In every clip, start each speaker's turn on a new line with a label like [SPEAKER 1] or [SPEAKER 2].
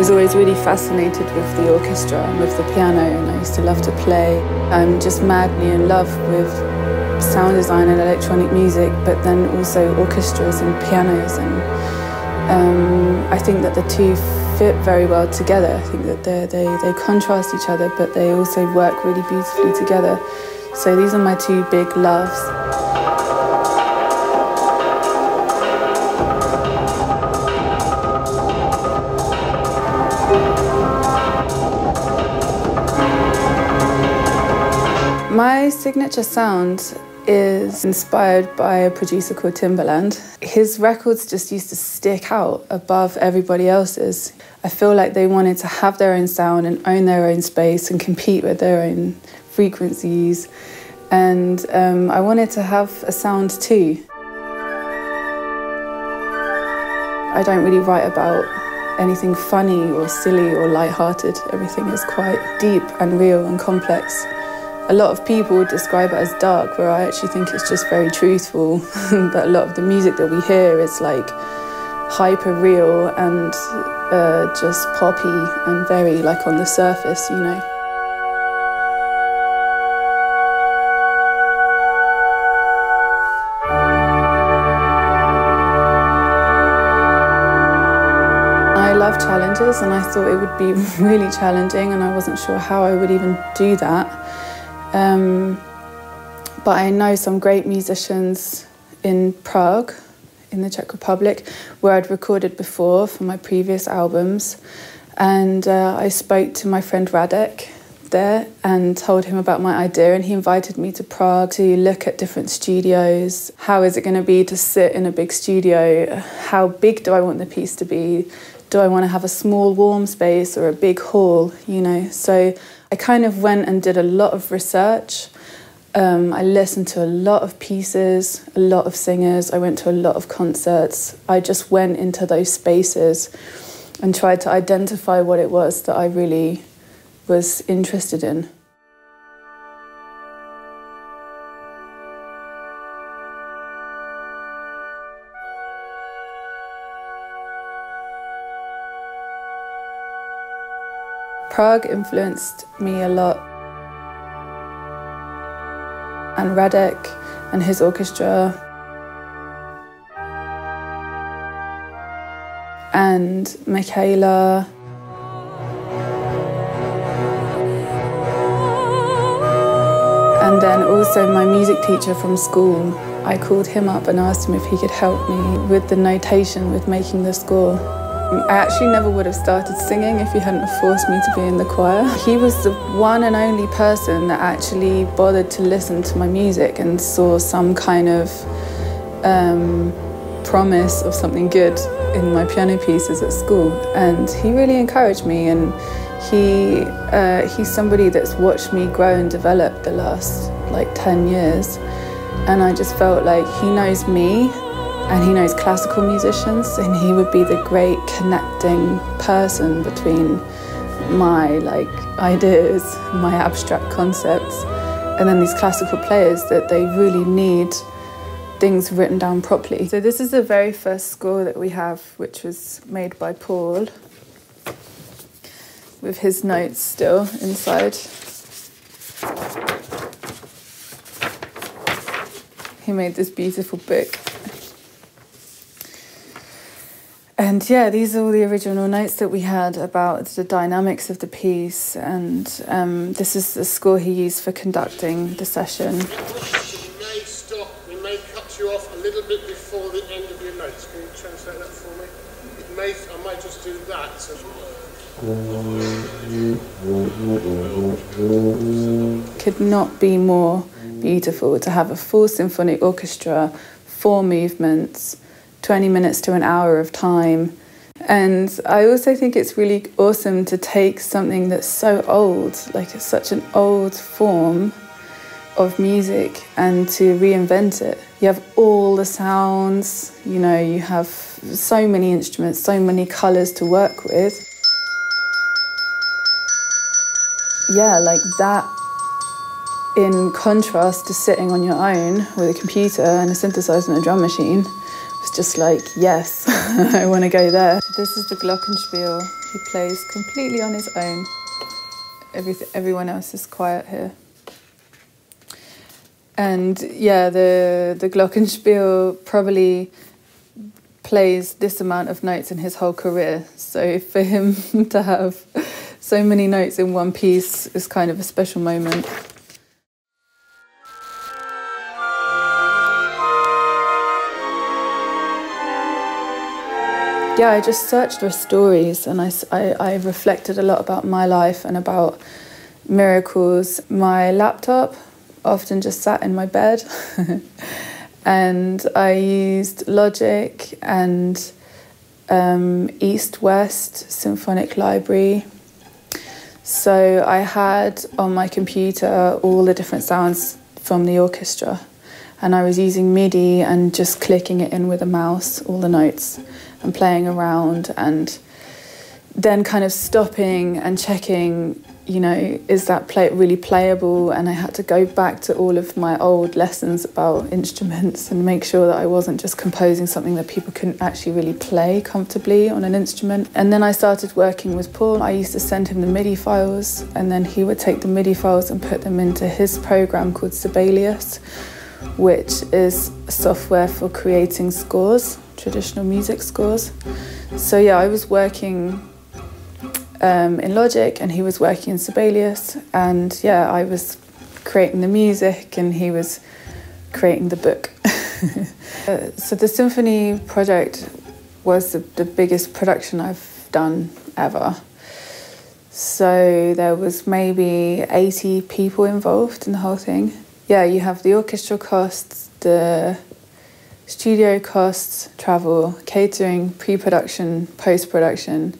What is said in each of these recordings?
[SPEAKER 1] I was always really fascinated with the orchestra and with the piano, and I used to love to play. I'm just madly in love with sound design and electronic music, but then also orchestras and pianos. And um, I think that the two fit very well together. I think that they, they contrast each other, but they also work really beautifully together. So these are my two big loves. My signature sound is inspired by a producer called Timbaland. His records just used to stick out above everybody else's. I feel like they wanted to have their own sound and own their own space and compete with their own frequencies. And um, I wanted to have a sound too. I don't really write about anything funny or silly or light-hearted. Everything is quite deep and real and complex. A lot of people describe it as dark, where I actually think it's just very truthful. that a lot of the music that we hear is like hyper real and uh, just poppy and very like on the surface, you know. I love challenges and I thought it would be really challenging and I wasn't sure how I would even do that. Um, but I know some great musicians in Prague, in the Czech Republic, where I'd recorded before for my previous albums. And uh, I spoke to my friend Radek there and told him about my idea and he invited me to Prague to look at different studios. How is it going to be to sit in a big studio? How big do I want the piece to be? Do I want to have a small warm space or a big hall, you know? So I kind of went and did a lot of research. Um, I listened to a lot of pieces, a lot of singers. I went to a lot of concerts. I just went into those spaces and tried to identify what it was that I really was interested in. Prague influenced me a lot. And Radek and his orchestra. And Michaela. And then also my music teacher from school. I called him up and asked him if he could help me with the notation, with making the score. I actually never would have started singing if he hadn't forced me to be in the choir. He was the one and only person that actually bothered to listen to my music and saw some kind of um, promise of something good in my piano pieces at school. And he really encouraged me and he uh, he's somebody that's watched me grow and develop the last like 10 years. And I just felt like he knows me and he knows classical musicians and he would be the great connecting person between my like ideas my abstract concepts and then these classical players that they really need things written down properly. So this is the very first score that we have which was made by paul with his notes still inside. He made this beautiful book And yeah, these are all the original notes that we had about the dynamics of the piece, and um, this is the score he used for conducting the session.
[SPEAKER 2] May stop, we may cut you off a little bit before the end of your notes. Can you translate that for me? It may, I might just do that. So.
[SPEAKER 1] Could not be more beautiful to have a full symphonic orchestra, four movements 20 minutes to an hour of time. And I also think it's really awesome to take something that's so old, like it's such an old form of music, and to reinvent it. You have all the sounds, you know, you have so many instruments, so many colours to work with. Yeah, like that in contrast to sitting on your own with a computer and a synthesizer and a drum machine was just like, yes, I want to go there. This is the Glockenspiel. He plays completely on his own. Every, everyone else is quiet here. And yeah, the, the Glockenspiel probably plays this amount of notes in his whole career. So for him to have so many notes in one piece is kind of a special moment. Yeah, I just searched for stories and I, I, I, reflected a lot about my life and about miracles. My laptop often just sat in my bed and I used Logic and um, East West Symphonic Library. So I had on my computer all the different sounds from the orchestra and I was using MIDI and just clicking it in with a mouse, all the notes and playing around and then kind of stopping and checking you know is that play really playable? And i had to go back to all of my old lessons about instruments and make sure that i wasn't just composing something that people couldn't actually really play comfortably on an instrument. And then i started working with paul. I used to send him the midi files and then he would take the midi files and put them into his program called sibelius which is software for creating scores traditional music scores. So yeah, I was working um, in Logic and he was working in Sibelius and yeah, I was creating the music and he was creating the book. uh, so the symphony project was the, the biggest production I've done ever. So there was maybe 80 people involved in the whole thing. Yeah, you have the orchestral costs, the studio costs, travel, catering, pre production, post production,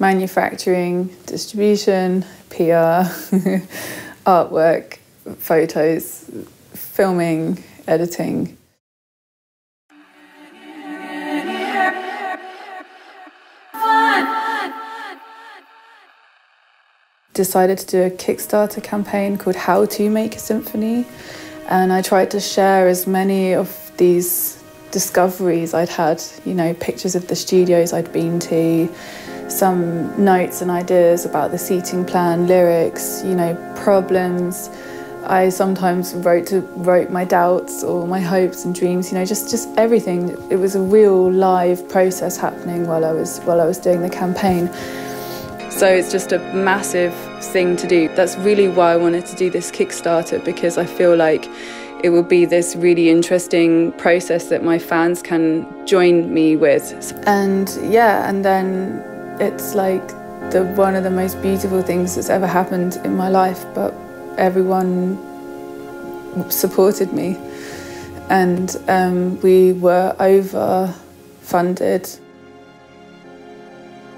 [SPEAKER 1] manufacturing, distribution, PR, artwork, photos, filming, editing. Decided to do a Kickstarter campaign called How to Make a Symphony, and I tried to share as many of these discoveries I'd had, you know, pictures of the studios I'd been to, some notes and ideas about the seating plan, lyrics, you know, problems. I sometimes wrote to, wrote my doubts or my hopes and dreams, you know, just just everything. It was a real live process happening while I was while I was doing the campaign. So it's just a massive thing to do. That's really why I wanted to do this Kickstarter because I feel like it will be this really interesting process that my fans can join me with. And yeah, and then it's like the one of the most beautiful things that's ever happened in my life, but everyone supported me. And um, we were over funded.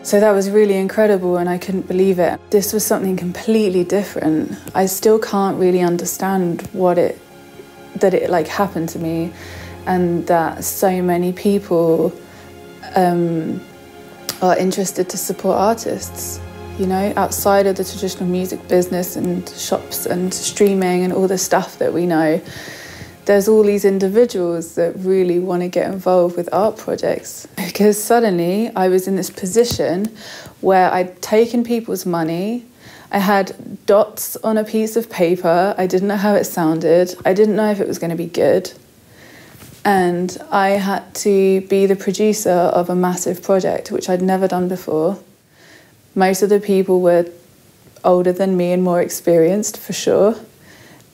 [SPEAKER 1] So that was really incredible, and I couldn't believe it. This was something completely different. I still can't really understand what it that it like happened to me and that so many people um, are interested to support artists you know outside of the traditional music business and shops and streaming and all the stuff that we know. There's all these individuals that really want to get involved with art projects. Because suddenly I was in this position where I'd taken people's money I had dots on a piece of paper. I didn't know how it sounded. I didn't know if it was going to be good. And I had to be the producer of a massive project, which I'd never done before. Most of the people were older than me and more experienced, for sure.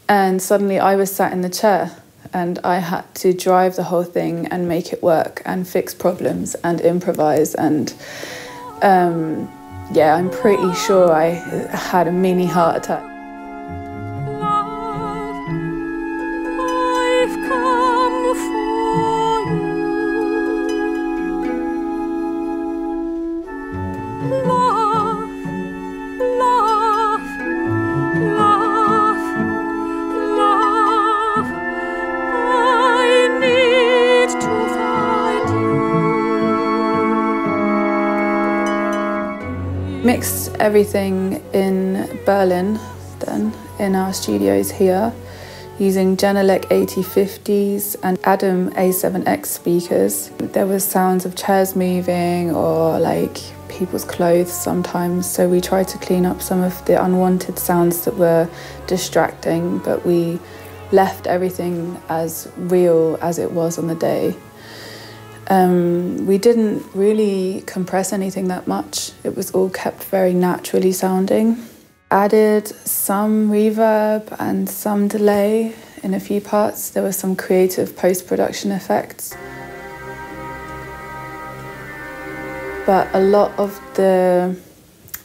[SPEAKER 1] And suddenly I was sat in the chair and I had to drive the whole thing and make it work and fix problems and improvise and. Um, yeah, I'm pretty sure I had a mini heart attack. Everything in Berlin then, in our studios here. using Genelec 8050s and Adam A7X speakers. There was sounds of chairs moving or like people's clothes sometimes, so we tried to clean up some of the unwanted sounds that were distracting, but we left everything as real as it was on the day. Um, we didn't really compress anything that much. It was all kept very naturally sounding. Added some reverb and some delay in a few parts. There were some creative post-production effects. But a lot of the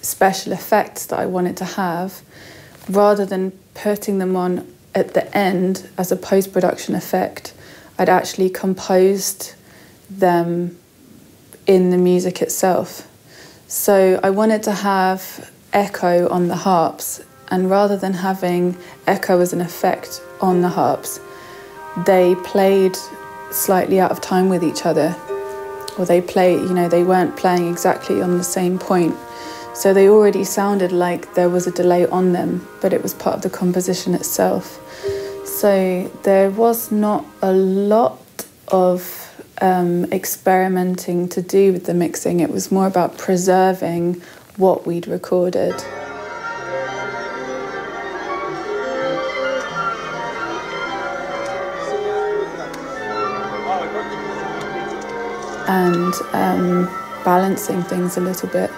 [SPEAKER 1] special effects that I wanted to have, rather than putting them on at the end as a post production effect, I'd actually composed them in the music itself. So I wanted to have echo on the harps, and rather than having echo as an effect on the harps, they played slightly out of time with each other. Or they play, you know, they weren't playing exactly on the same point. So they already sounded like there was a delay on them, but it was part of the composition itself. So there was not a lot of um, experimenting to do with the mixing. It was more about preserving what we'd recorded. And um, balancing things a little bit.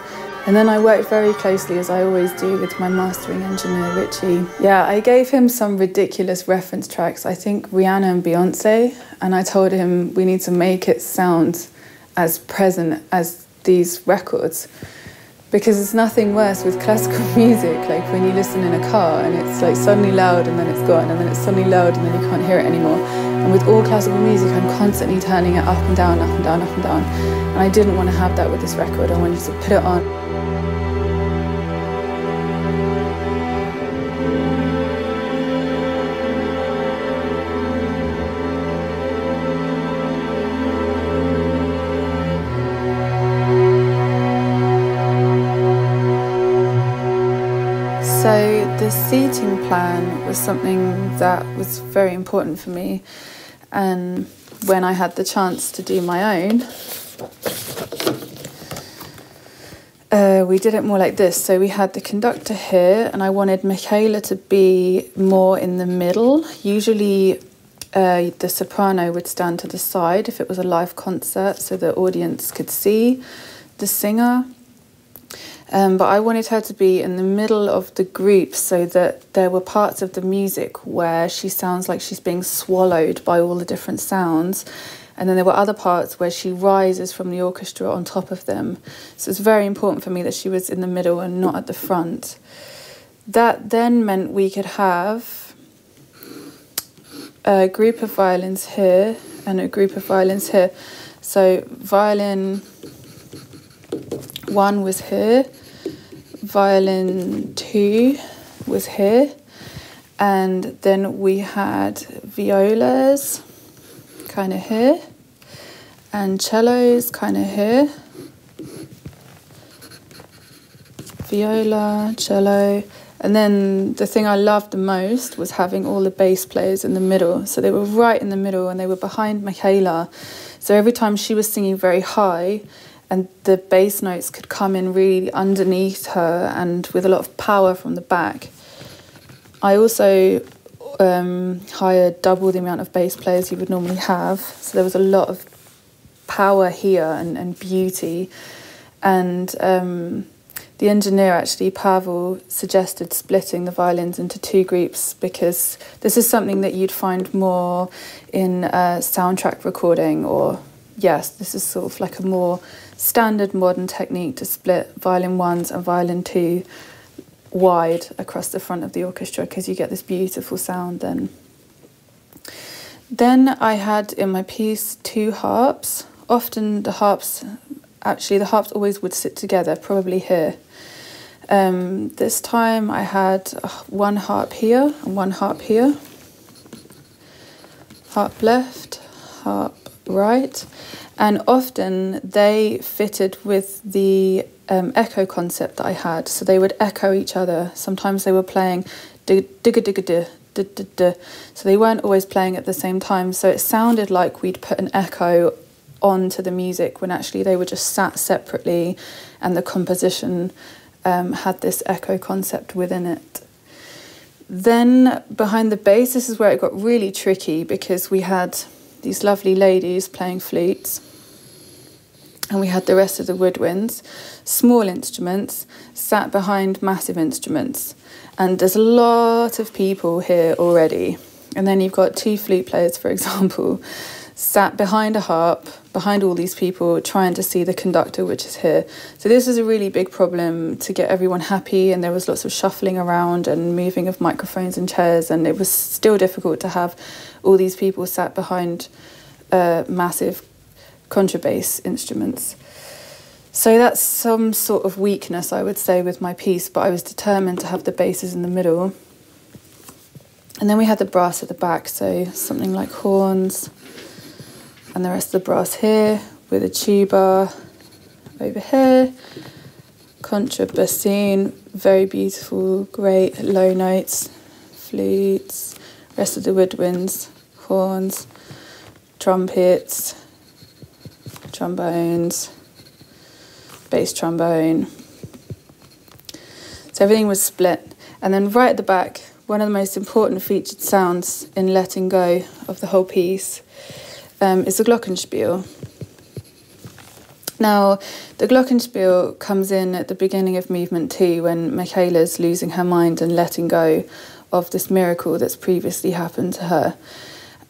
[SPEAKER 1] And then I worked very closely, as I always do, with my mastering engineer, Richie. Yeah, I gave him some ridiculous reference tracks, I think Rihanna and Beyonce, and I told him we need to make it sound as present as these records. Because it's nothing worse with classical music, like when you listen in a car and it's like suddenly loud and then it's gone, and then it's suddenly loud and then you can't hear it anymore. And with all classical music, I'm constantly turning it up and down, up and down, up and down. And I didn't want to have that with this record. I wanted to put it on. The seating plan was something that was very important for me. And when I had the chance to do my own, uh, we did it more like this. So we had the conductor here, and I wanted Michaela to be more in the middle. Usually, uh, the soprano would stand to the side if it was a live concert so the audience could see the singer. Um, but I wanted her to be in the middle of the group so that there were parts of the music where she sounds like she's being swallowed by all the different sounds. And then there were other parts where she rises from the orchestra on top of them. So it's very important for me that she was in the middle and not at the front. That then meant we could have a group of violins here and a group of violins here. So violin one was here, violin two was here, and then we had violas kind of here, and cellos kind of here. Viola, cello, and then the thing I loved the most was having all the bass players in the middle. So they were right in the middle and they were behind Michaela. So every time she was singing very high, and the bass notes could come in really underneath her and with a lot of power from the back. I also um, hired double the amount of bass players you would normally have, so there was a lot of power here and, and beauty. And um, the engineer, actually, Pavel, suggested splitting the violins into two groups because this is something that you'd find more in a soundtrack recording, or yes, this is sort of like a more standard modern technique to split violin ones and violin two wide across the front of the orchestra because you get this beautiful sound then. Then I had in my piece two harps. Often the harps, actually the harps always would sit together, probably here. Um, this time I had one harp here and one harp here. Harp left, harp right and often they fitted with the um, echo concept that I had. So they would echo each other. Sometimes they were playing digga digga digga duh. So they weren't always playing at the same time. So it sounded like we'd put an echo onto the music when actually they were just sat separately and the composition um, had this echo concept within it. Then behind the bass, this is where it got really tricky because we had these lovely ladies playing flutes and we had the rest of the woodwinds, small instruments, sat behind massive instruments. And there's a lot of people here already. And then you've got two flute players, for example, sat behind a harp, behind all these people, trying to see the conductor, which is here. So this was a really big problem to get everyone happy, and there was lots of shuffling around and moving of microphones and chairs, and it was still difficult to have all these people sat behind uh, massive contrabass instruments. So that's some sort of weakness, I would say, with my piece, but I was determined to have the basses in the middle. And then we had the brass at the back, so something like horns, and the rest of the brass here with a tuba over here, contrabassoon, very beautiful, great low notes, flutes, rest of the woodwinds, horns, trumpets, trombones, bass trombone. So everything was split. And then right at the back, one of the most important featured sounds in letting go of the whole piece um, is the glockenspiel. Now, the glockenspiel comes in at the beginning of movement two when Michaela's losing her mind and letting go of this miracle that's previously happened to her.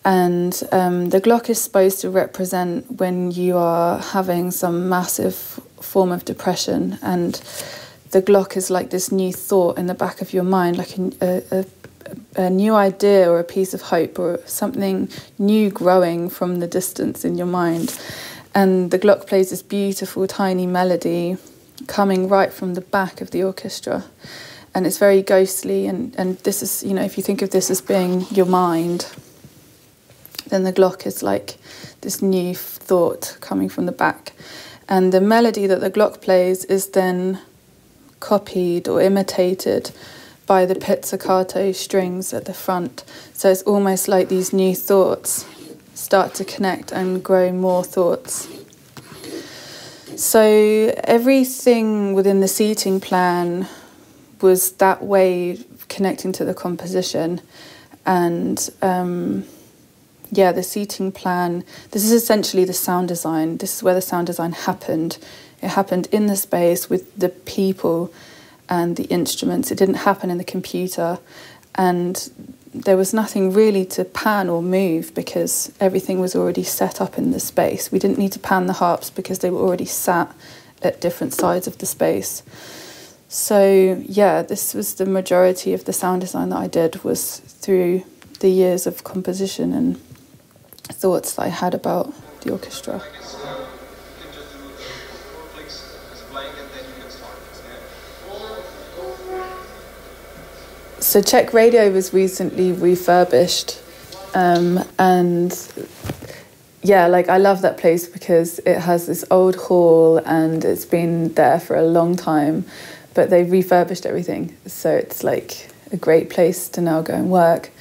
[SPEAKER 1] And um, the Glock is supposed to represent when you are having some massive form of depression, and the Glock is like this new thought in the back of your mind, like a, a, a new idea or a piece of hope or something new growing from the distance in your mind. And the Glock plays this beautiful tiny melody coming right from the back of the orchestra. And it's very ghostly, and, and this is, you know, if you think of this as being your mind, then the Glock is like this new thought coming from the back. And the melody that the Glock plays is then copied or imitated by the pizzicato strings at the front. So it's almost like these new thoughts start to connect and grow more thoughts. So everything within the seating plan was that way connecting to the composition and um, yeah, the seating plan. This is essentially the sound design. This is where the sound design happened. It happened in the space with the people and the instruments. It didn't happen in the computer. And there was nothing really to pan or move because everything was already set up in the space. We didn't need to pan the harps because they were already sat at different sides of the space. So yeah, this was the majority of the sound design that I did was through the years of composition and thoughts that I had about the orchestra. So Czech Radio was recently refurbished, um, and yeah, like I love that place because it has this old hall and it's been there for a long time, but they've refurbished everything, so it's like a great place to now go and work.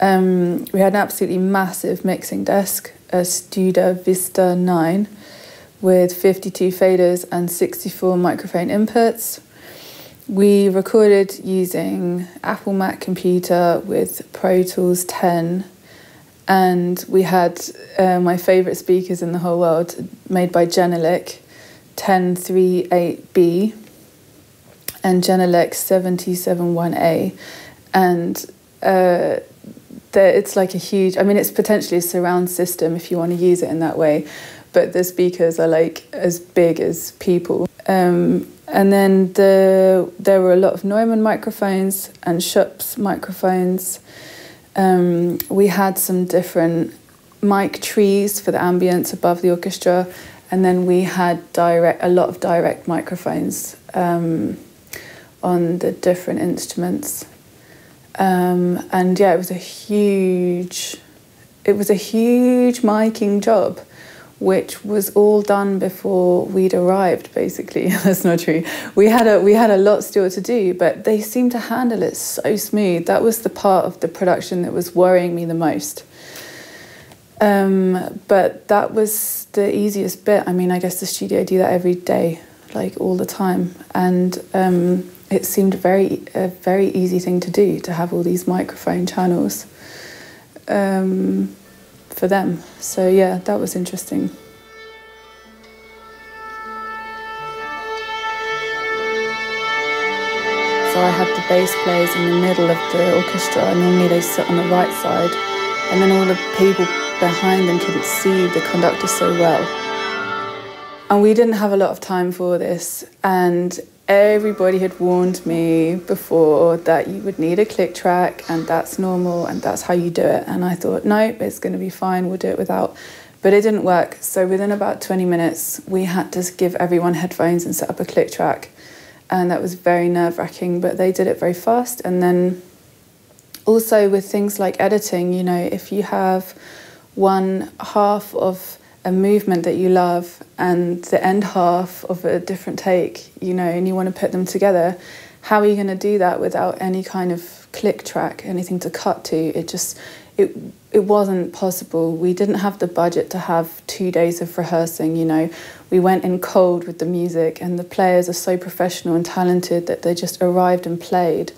[SPEAKER 1] Um, we had an absolutely massive mixing desk, a Studer Vista 9 with 52 faders and 64 microphone inputs. We recorded using Apple Mac computer with Pro Tools 10 and we had uh, my favourite speakers in the whole world made by Genelec 1038B and Genelec 771A and uh, it's like a huge i mean it's potentially a surround system if you want to use it in that way but the speakers are like as big as people. Um, and then the there were a lot of neumann microphones and Schoeps microphones. Um, we had some different mic trees for the ambience above the orchestra. And then we had direct a lot of direct microphones um, on the different instruments. Um, and yeah, it was a huge, it was a huge miking job which was all done before we'd arrived basically. That's not true. We had a we had a lot still to do but they seemed to handle it so smooth. That was the part of the production that was worrying me the most. Um, but that was the easiest bit. I mean i guess the studio do that every day like all the time. And um, it seemed very a very easy thing to do to have all these microphone channels. Um, for them. So yeah, that was interesting. So I had the bass players in the middle of the orchestra. Normally they sit on the right side, and then all the people behind them couldn't see the conductor so well. And we didn't have a lot of time for this, and everybody had warned me before that you would need a click track and that's normal and that's how you do it. And I thought, nope, it's going to be fine, we'll do it without. But it didn't work. So within about 20 minutes, we had to give everyone headphones and set up a click track. And that was very nerve wracking, but they did it very fast. And then also with things like editing, you know, if you have one half of a movement that you love and the end half of a different take, you know, and you want to put them together, how are you going to do that without any kind of click track, anything to cut to? It just, it, it wasn't possible. We didn't have the budget to have two days of rehearsing, you know. We went in cold with the music, and the players are so professional and talented that they just arrived and played.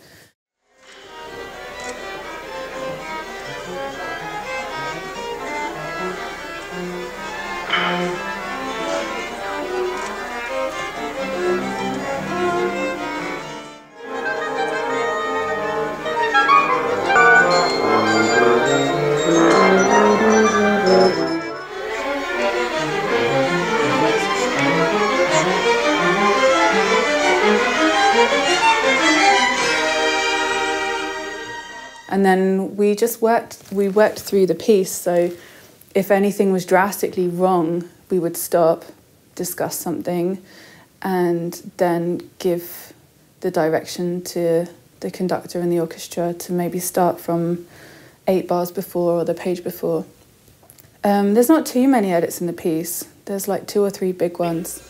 [SPEAKER 1] We just worked we worked through the piece so if anything was drastically wrong we would stop discuss something and then give the direction to the conductor and the orchestra to maybe start from eight bars before or the page before. Um, there's not too many edits in the piece. There's like two or three big ones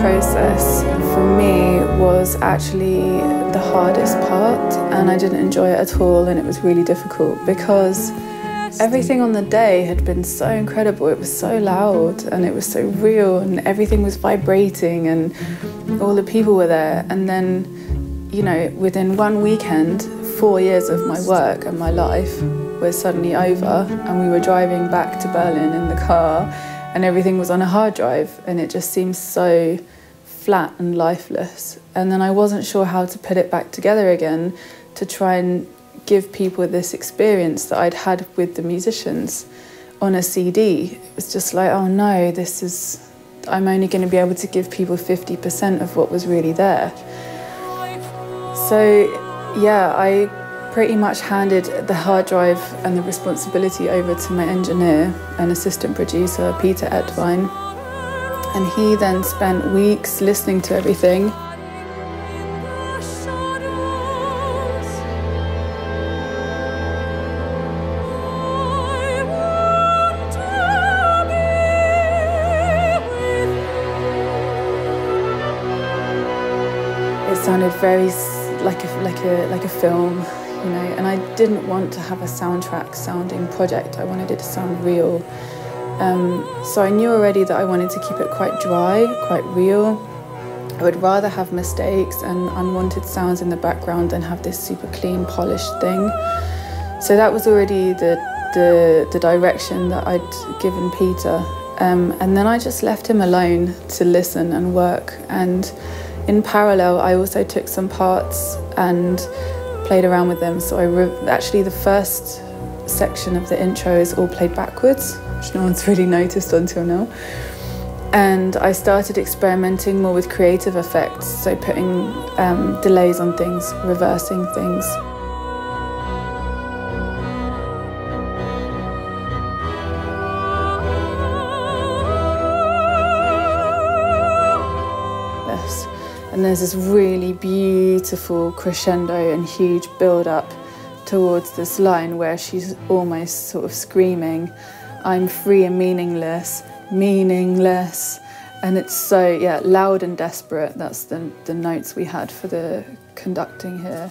[SPEAKER 1] process for me was actually the hardest part and I didn't enjoy it at all and it was really difficult because everything on the day had been so incredible. It was so loud and it was so real and everything was vibrating and all the people were there and then you know within one weekend four years of my work and my life were suddenly over and we were driving back to Berlin in the car and everything was on a hard drive and it just seemed so flat and lifeless. And then I wasn't sure how to put it back together again to try and give people this experience that I'd had with the musicians on a CD. It was just like, oh no, this is, I'm only going to be able to give people 50% of what was really there. So, yeah, I pretty much handed the hard drive and the responsibility over to my engineer and assistant producer, Peter Etwein. And he then spent weeks listening to everything. It sounded very like a, like a, like a film I didn't want to have a soundtrack sounding project. I wanted it to sound real. Um, so I knew already that I wanted to keep it quite dry, quite real. I would rather have mistakes and unwanted sounds in the background than have this super clean, polished thing. So that was already the, the, the direction that I'd given Peter. Um, and then I just left him alone to listen and work. And in parallel, I also took some parts and played around with them. So I actually the first section of the intro is all played backwards, which no one's really noticed until now. And I started experimenting more with creative effects, so putting um, delays on things, reversing things. There's this really beautiful crescendo and huge build up towards this line where she's almost sort of screaming, I'm free and meaningless, meaningless. And it's so, yeah, loud and desperate. That's the, the notes we had for the conducting here.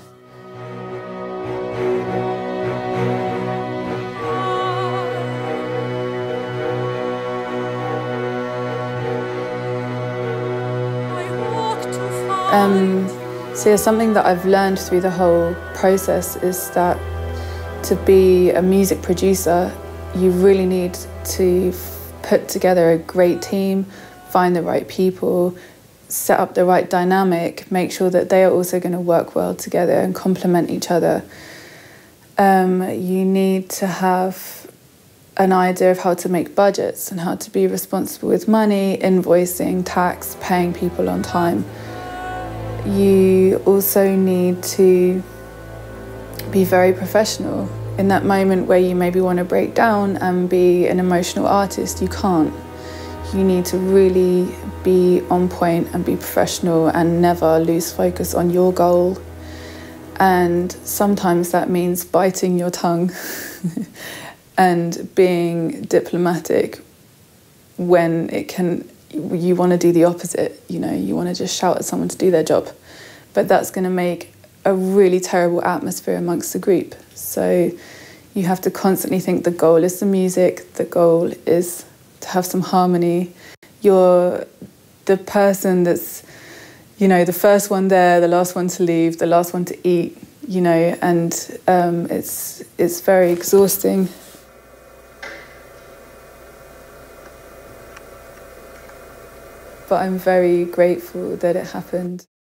[SPEAKER 1] Um, so yeah, something that I've learned through the whole process is that to be a music producer, you really need to put together a great team, find the right people, set up the right dynamic, make sure that they are also going to work well together and complement each other. Um, you need to have an idea of how to make budgets and how to be responsible with money, invoicing, tax, paying people on time. You also need to be very professional. In that moment where you maybe want to break down and be an emotional artist, you can't. You need to really be on point and be professional and never lose focus on your goal. And sometimes that means biting your tongue and being diplomatic when it can you want to do the opposite you know you want to just shout at someone to do their job. But that's going to make a really terrible atmosphere amongst the group. So you have to constantly think the goal is the music the goal is to have some harmony. You're the person that's you know the first one there the last one to leave the last one to eat you know and um, it's it's very exhausting but I'm very grateful that it happened.